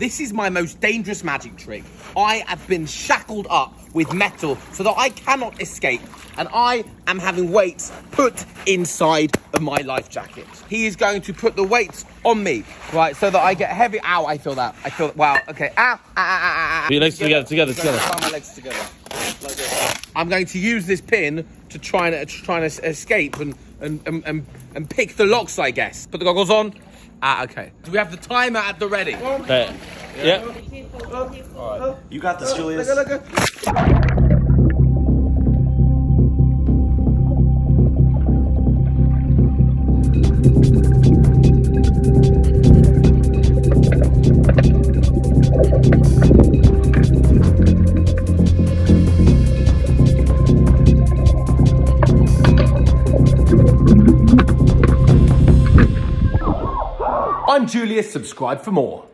This is my most dangerous magic trick. I have been shackled up with metal so that I cannot escape, and I am having weights put inside of my life jacket. He is going to put the weights on me, right, so that I get heavy. Ow, I feel that. I feel that. Wow, okay. Ow, ow, ow, ow, ow. Put your legs together, together, I'm gonna together. my legs together. Like this. I'm going to use this pin to try and to try and escape and, and and and pick the locks, I guess. Put the goggles on. Ah, okay. Do we have the timer at the ready? There. Yeah. You got this, Julius. I'm Julius. Subscribe for more.